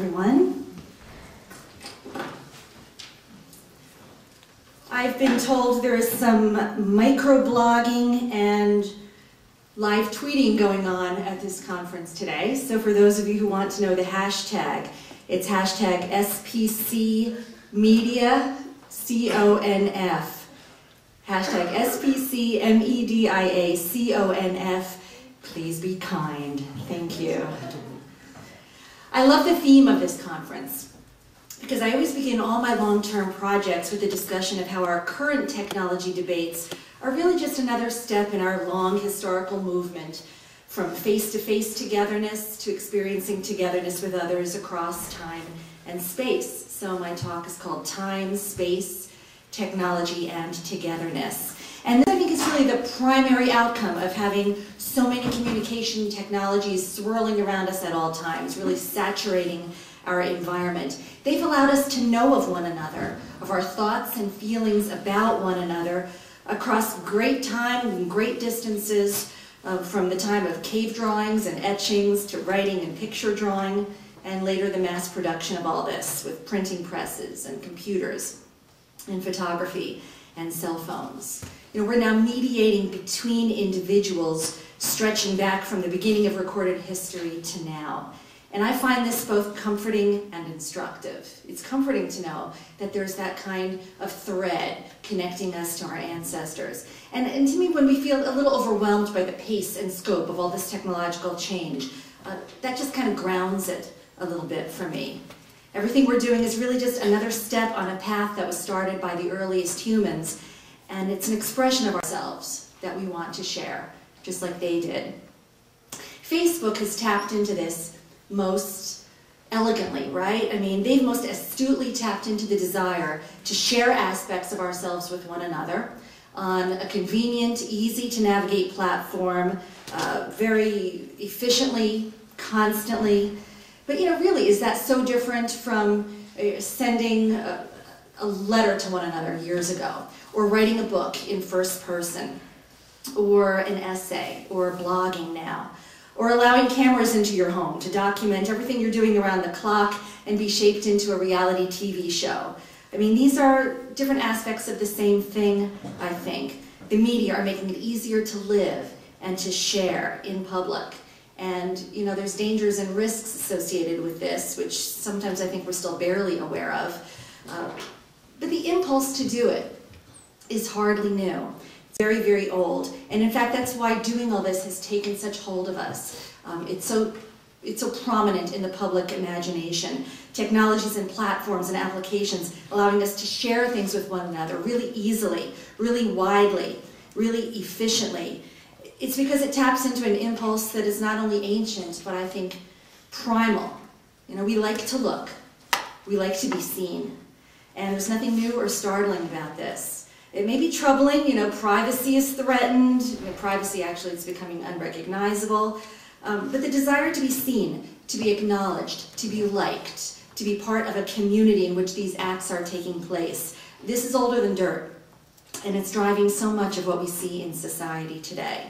everyone. I've been told there is some microblogging and live tweeting going on at this conference today. So for those of you who want to know the hashtag, it's hashtag SPC Media C-O-N-F. Hashtag S-P-C-M-E-D-I-A-C-O-N-F. Please be kind. Thank you. I love the theme of this conference because I always begin all my long-term projects with a discussion of how our current technology debates are really just another step in our long historical movement from face-to-face -face togetherness to experiencing togetherness with others across time and space. So my talk is called Time, Space, Technology, and Togetherness. And this, I think, is really the primary outcome of having so many communication technologies swirling around us at all times, really saturating our environment. They've allowed us to know of one another, of our thoughts and feelings about one another across great time and great distances, uh, from the time of cave drawings and etchings to writing and picture drawing, and later the mass production of all this with printing presses and computers and photography and cell phones. You know, we're now mediating between individuals stretching back from the beginning of recorded history to now. And I find this both comforting and instructive. It's comforting to know that there's that kind of thread connecting us to our ancestors. And, and to me, when we feel a little overwhelmed by the pace and scope of all this technological change, uh, that just kind of grounds it a little bit for me. Everything we're doing is really just another step on a path that was started by the earliest humans, and it's an expression of ourselves that we want to share, just like they did. Facebook has tapped into this most elegantly, right? I mean, they've most astutely tapped into the desire to share aspects of ourselves with one another on a convenient, easy to navigate platform, uh, very efficiently, constantly, but you know, really, is that so different from uh, sending a, a letter to one another years ago, or writing a book in first person, or an essay, or blogging now, or allowing cameras into your home to document everything you're doing around the clock and be shaped into a reality TV show. I mean, these are different aspects of the same thing, I think. The media are making it easier to live and to share in public. And you know, there's dangers and risks associated with this, which sometimes I think we're still barely aware of. Uh, but the impulse to do it is hardly new. It's very, very old. And in fact, that's why doing all this has taken such hold of us. Um, it's so it's so prominent in the public imagination. Technologies and platforms and applications allowing us to share things with one another really easily, really widely, really efficiently. It's because it taps into an impulse that is not only ancient, but I think primal. You know, we like to look. We like to be seen. And there's nothing new or startling about this. It may be troubling, you know, privacy is threatened. You know, privacy actually is becoming unrecognizable. Um, but the desire to be seen, to be acknowledged, to be liked, to be part of a community in which these acts are taking place, this is older than dirt. And it's driving so much of what we see in society today.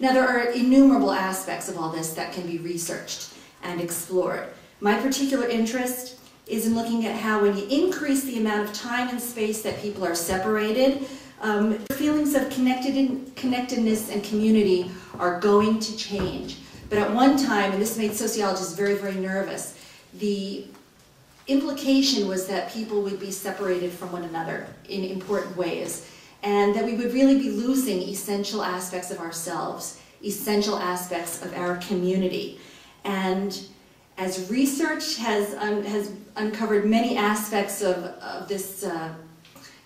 Now there are innumerable aspects of all this that can be researched and explored. My particular interest is in looking at how when you increase the amount of time and space that people are separated, um, feelings of connected connectedness and community are going to change. But at one time, and this made sociologists very, very nervous, the implication was that people would be separated from one another in important ways and that we would really be losing essential aspects of ourselves, essential aspects of our community. And as research has, un has uncovered many aspects of, of, this, uh,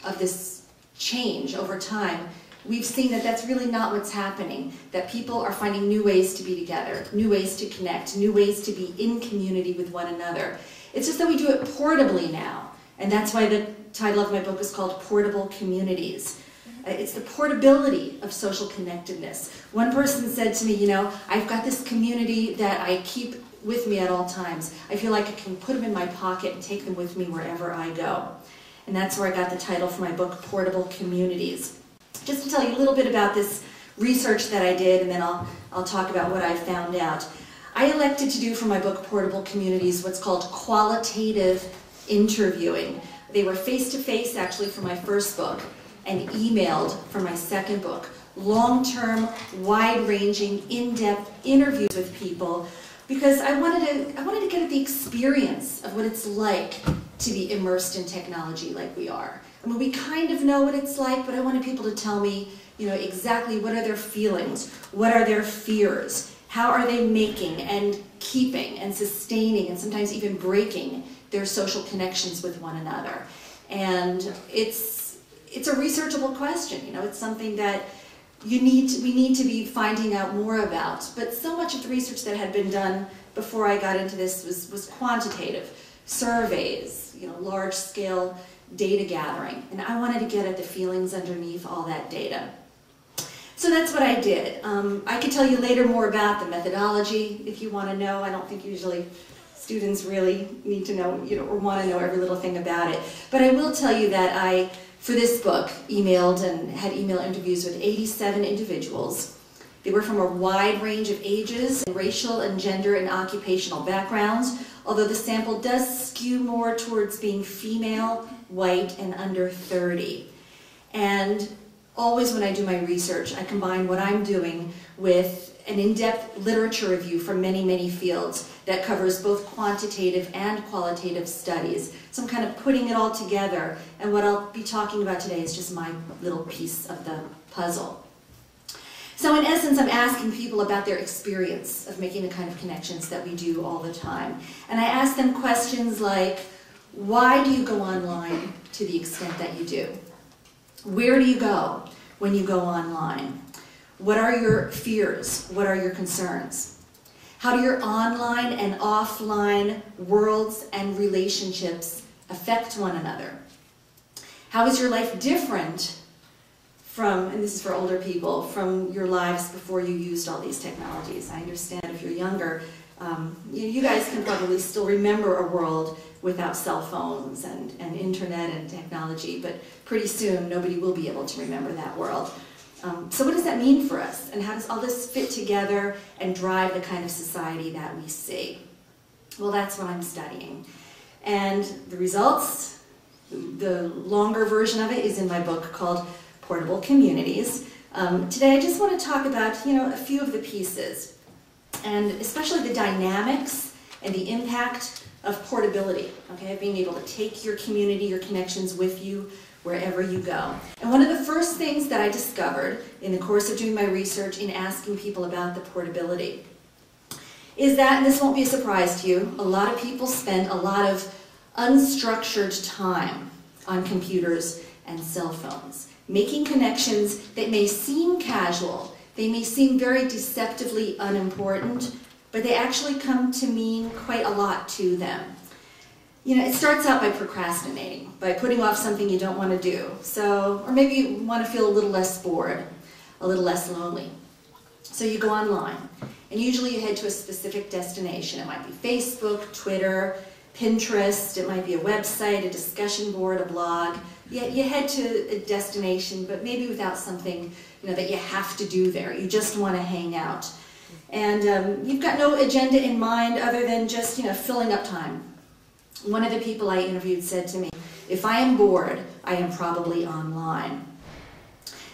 of this change over time, we've seen that that's really not what's happening, that people are finding new ways to be together, new ways to connect, new ways to be in community with one another. It's just that we do it portably now, and that's why the title of my book is called Portable Communities. Uh, it's the portability of social connectedness. One person said to me, you know, I've got this community that I keep with me at all times. I feel like I can put them in my pocket and take them with me wherever I go. And that's where I got the title for my book, Portable Communities. Just to tell you a little bit about this research that I did, and then I'll, I'll talk about what I found out. I elected to do for my book Portable Communities what's called qualitative interviewing. They were face-to-face -face, actually for my first book and emailed for my second book. Long-term, wide-ranging, in-depth interviews with people because I wanted to I wanted to get at the experience of what it's like to be immersed in technology like we are. I mean, we kind of know what it's like, but I wanted people to tell me, you know, exactly what are their feelings, what are their fears, how are they making and keeping and sustaining and sometimes even breaking their social connections with one another. And it's it's a researchable question, you know, it's something that you need to, we need to be finding out more about. But so much of the research that had been done before I got into this was, was quantitative, surveys, you know, large scale data gathering. And I wanted to get at the feelings underneath all that data. So that's what I did. Um, I could tell you later more about the methodology if you want to know. I don't think usually students really need to know, you know, or want to know every little thing about it. But I will tell you that I for this book, emailed and had email interviews with 87 individuals. They were from a wide range of ages, and racial and gender and occupational backgrounds, although the sample does skew more towards being female, white, and under 30. And always when I do my research, I combine what I'm doing with an in-depth literature review from many, many fields that covers both quantitative and qualitative studies. So I'm kind of putting it all together, and what I'll be talking about today is just my little piece of the puzzle. So in essence, I'm asking people about their experience of making the kind of connections that we do all the time. And I ask them questions like, why do you go online to the extent that you do? Where do you go when you go online? What are your fears? What are your concerns? How do your online and offline worlds and relationships affect one another? How is your life different from, and this is for older people, from your lives before you used all these technologies? I understand if you're younger, um, you, you, guys can probably still remember a world without cell phones and, and internet and technology, but pretty soon nobody will be able to remember that world. Um, so what does that mean for us? And how does all this fit together and drive the kind of society that we see? Well, that's what I'm studying. And the results, the longer version of it is in my book called Portable Communities. Um, today I just want to talk about, you know, a few of the pieces, and especially the dynamics and the impact of portability, okay, being able to take your community, your connections with you wherever you go. And one of the first things that I discovered in the course of doing my research in asking people about the portability is that, and this won't be a surprise to you, a lot of people spend a lot of unstructured time on computers and cell phones, making connections that may seem casual, they may seem very deceptively unimportant, but they actually come to mean quite a lot to them you know, it starts out by procrastinating, by putting off something you don't want to do. So, or maybe you want to feel a little less bored, a little less lonely. So you go online, and usually you head to a specific destination. It might be Facebook, Twitter, Pinterest, it might be a website, a discussion board, a blog. You, you head to a destination, but maybe without something you know, that you have to do there. You just want to hang out. And um, you've got no agenda in mind other than just you know, filling up time one of the people I interviewed said to me, if I am bored, I am probably online.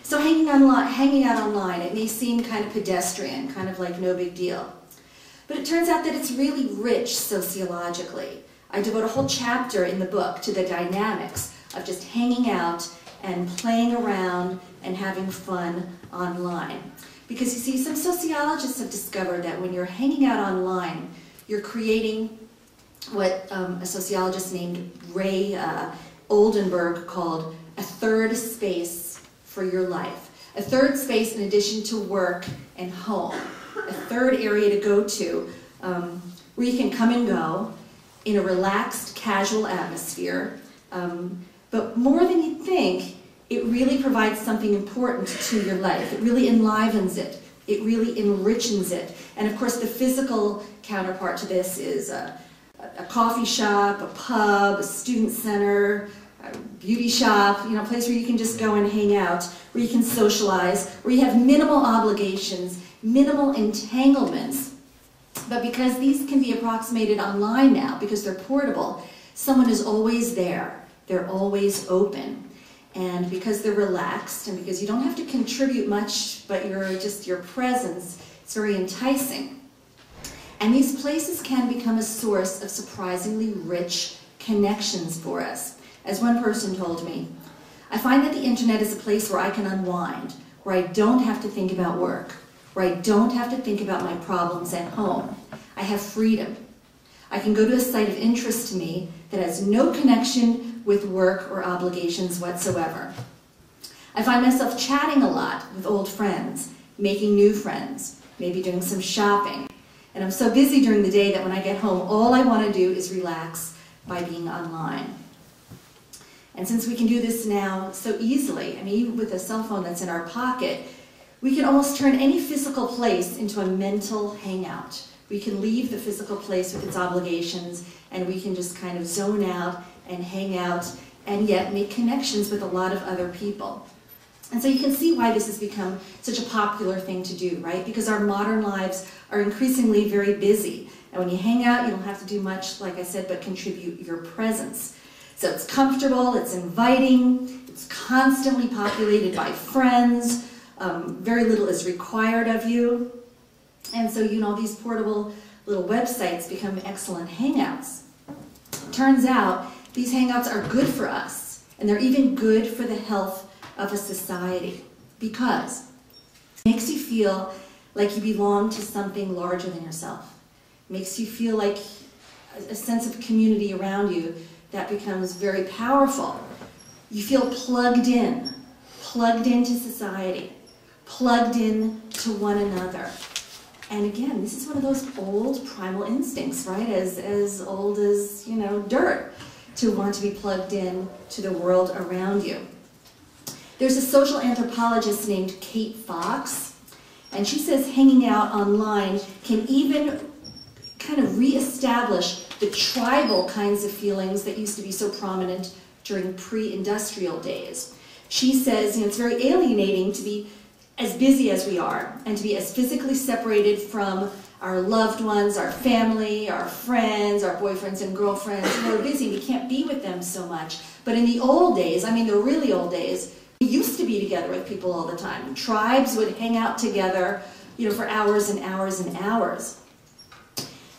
So hanging, online, hanging out online, it may seem kind of pedestrian, kind of like no big deal. But it turns out that it's really rich sociologically. I devote a whole chapter in the book to the dynamics of just hanging out and playing around and having fun online. Because you see, some sociologists have discovered that when you're hanging out online, you're creating what um, a sociologist named Ray uh, Oldenburg called a third space for your life. A third space in addition to work and home. A third area to go to um, where you can come and go in a relaxed, casual atmosphere. Um, but more than you think, it really provides something important to your life. It really enlivens it. It really enriches it. And of course, the physical counterpart to this is uh, a coffee shop, a pub, a student center, a beauty shop, you know, a place where you can just go and hang out, where you can socialize, where you have minimal obligations, minimal entanglements, But because these can be approximated online now, because they're portable, someone is always there. They're always open. And because they're relaxed and because you don't have to contribute much, but you're just your presence, it's very enticing. And these places can become a source of surprisingly rich connections for us. As one person told me, I find that the internet is a place where I can unwind, where I don't have to think about work, where I don't have to think about my problems at home. I have freedom. I can go to a site of interest to me that has no connection with work or obligations whatsoever. I find myself chatting a lot with old friends, making new friends, maybe doing some shopping. And I'm so busy during the day that when I get home, all I want to do is relax by being online. And since we can do this now so easily, I mean, even with a cell phone that's in our pocket, we can almost turn any physical place into a mental hangout. We can leave the physical place with its obligations and we can just kind of zone out and hang out and yet make connections with a lot of other people. And so you can see why this has become such a popular thing to do, right? Because our modern lives are increasingly very busy. And when you hang out, you don't have to do much, like I said, but contribute your presence. So it's comfortable, it's inviting, it's constantly populated by friends, um, very little is required of you. And so, you know, these portable little websites become excellent hangouts. Turns out these hangouts are good for us, and they're even good for the health of a society because it makes you feel like you belong to something larger than yourself. It makes you feel like a sense of community around you that becomes very powerful. You feel plugged in, plugged into society, plugged in to one another. And again, this is one of those old primal instincts, right? As, as old as, you know, dirt, to want to be plugged in to the world around you. There's a social anthropologist named Kate Fox, and she says hanging out online can even kind of reestablish the tribal kinds of feelings that used to be so prominent during pre-industrial days. She says you know, it's very alienating to be as busy as we are and to be as physically separated from our loved ones, our family, our friends, our boyfriends and girlfriends. We're busy, we can't be with them so much. But in the old days, I mean the really old days, we used to be together with people all the time. Tribes would hang out together, you know, for hours and hours and hours.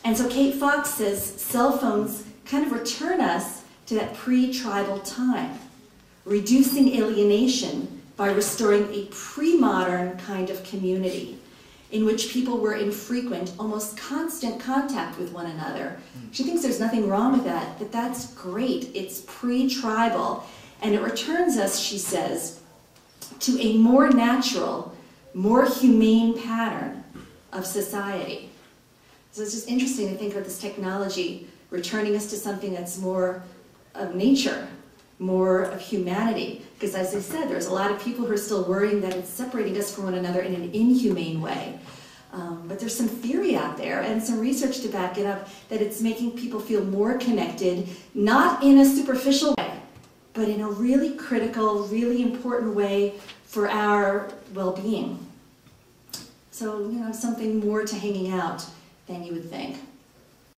And so Kate Fox says cell phones kind of return us to that pre-tribal time, reducing alienation by restoring a pre-modern kind of community in which people were in frequent, almost constant contact with one another. Hmm. She thinks there's nothing wrong with that, that that's great. It's pre-tribal. And it returns us, she says, to a more natural, more humane pattern of society. So it's just interesting to think of this technology returning us to something that's more of nature, more of humanity. Because as I said, there's a lot of people who are still worrying that it's separating us from one another in an inhumane way. Um, but there's some theory out there and some research to back it up that it's making people feel more connected, not in a superficial way, but in a really critical, really important way for our well-being. So, you know, something more to hanging out than you would think.